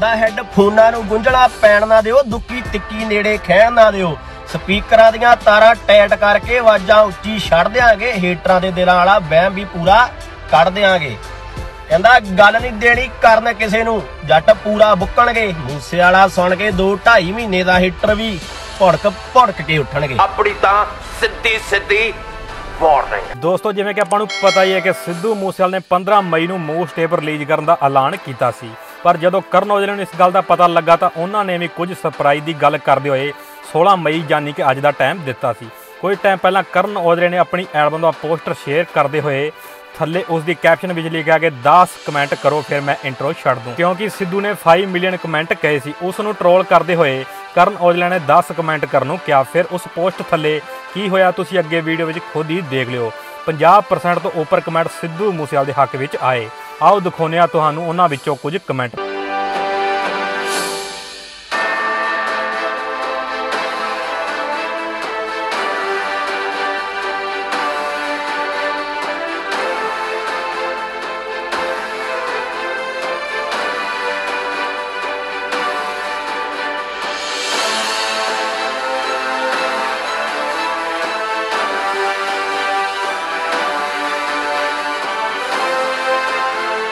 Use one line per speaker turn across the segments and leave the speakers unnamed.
ਕਹਿੰਦਾ ਹੈੱਡਫੋਨਾਂ ਨੂੰ ਗੁੰਝਲਾ ਪੈਣ ਨਾ ਦਿਓ ਦੁੱਕੀ ਤਿੱਕੀ ਨੇੜੇ ਖਹਿਣ ਨਾ ਦਿਓ। ਸਪੀਕਰਾਂ ਦੀਆਂ ਤਾਰਾਂ ਟਾਈਟ ਕਰਕੇ ਆਵਾਜ਼ਾਂ ਉੱਚੀ ਛੱਡ ਦਿਆਂਗੇ ਹੀਟਰਾਂ ਦੇ ਦਿਲਾਂ ਵਾਲਾ ਵਹਿਮ ਵੀ ਪੂਰਾ ਕੱਢ ਦਿਆਂਗੇ। ਕਹਿੰਦਾ ਗੱਲ ਨਹੀਂ ਦੇਣੀ ਕਰਨ ਕਿਸੇ ਨੂੰ ਜੱਟ ਪੂਰਾ ਬੁੱਕਣਗੇ ਮੂਸੇ ਵਾਲਾ ਸੁਣ ਕੇ 2 2.5 ਮਹੀਨੇ ਦਾ ਹੀਟਰ ਵੀ ਭੜਕ ਭੜਕ ਕੇ ਉੱਠਣਗੇ।
ਆਪਣੀ ਤਾਂ ਸਿੱਧੀ ਸਿੱਧੀ ਵਾਰਨਿੰਗ
ਦੋਸਤੋ ਜਿਵੇਂ ਕਿ ਆਪਾਂ ਨੂੰ ਪਤਾ ਹੀ ਹੈ ਕਿ ਸਿੱਧੂ ਮੂਸੇਵਾਲ ਨੇ 15 ਮਈ ਨੂੰ ਮੋਸਟ ਟੇਪ ਰਿਲੀਜ਼ ਕਰਨ ਦਾ ਐਲਾਨ ਕੀਤਾ ਸੀ। ਪਰ ਜਦੋਂ ਕਰਨ ਔਜਲੇ ਨੂੰ ਇਸ ਗੱਲ ਦਾ ਪਤਾ ਲੱਗਾ ਤਾਂ ਉਹਨਾਂ ਨੇ ਵੀ ਕੁਝ ਸਰਪ੍ਰਾਈਜ਼ ਦੀ ਗੱਲ ਕਰਦੇ ਹੋਏ 16 ਮਈ ਯਾਨੀ ਕਿ ਅੱਜ ਦਾ ਟਾਈਮ ਦਿੱਤਾ ਸੀ। ਕੁਝ ਟਾਈਮ ਪਹਿਲਾਂ ਕਰਨ ਔਜਲੇ ਨੇ ਆਪਣੀ ਐਲਬਮ ਦਾ ਪੋਸਟਰ ਸ਼ੇਅਰ ਕਰਦੇ ਹੋਏ ਥੱਲੇ ਉਸ ਦੀ ਕੈਪਸ਼ਨ ਵਿੱਚ ਲਿਖਿਆ ਕਿ 10 ਕਮੈਂਟ ਕਰੋ, ਫਿਰ ਮੈਂ ਇੰਟਰੋ ਛੱਡ ਦੂੰ। ਕਿਉਂਕਿ ਸਿੱਧੂ ਨੇ 5 ਮਿਲੀਅਨ ਕਮੈਂਟ ਕਹੇ ਸੀ। ਉਸ ਨੂੰ ਟ੍ਰੋਲ ਕਰਦੇ ਹੋਏ ਕਰਨ ਔਜਲਾ ਨੇ 10 ਕਮੈਂਟ ਕਰਨ ਨੂੰ ਕਿਹਾ। ਫਿਰ ਉਸ ਪੋਸਟ ਥੱਲੇ ਕੀ ਹੋਇਆ ਤੁਸੀਂ ਅੱਗੇ ਵੀਡੀਓ ਵਿੱਚ ਖੁਦ ਹੀ ਦੇਖ ਲਿਓ। 50% ਤੋਂ ਉੱਪਰ ਕਮੈਂਟ ਸਿੱਧੂ ਮੂਸੇਵਾਲ ਦੇ ਹੱਕ ਵਿੱਚ ਆਏ। ਆਓ ਦਿਖਾਉਂਦੇ ਹਾਂ ਤੁਹਾਨੂੰ ਉਹਨਾਂ ਵਿੱਚੋਂ ਕੁਝ ਕਮੈਂਟ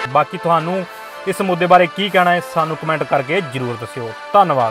ਬਾਕੀ ਤੁਹਾਨੂੰ ਇਸ ਮੁੱਦੇ ਬਾਰੇ ਕੀ ਕਹਿਣਾ ਹੈ ਸਾਨੂੰ ਕਮੈਂਟ ਕਰਕੇ ਜਰੂਰ ਦੱਸਿਓ। ਧੰਨਵਾਦ।